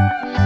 Música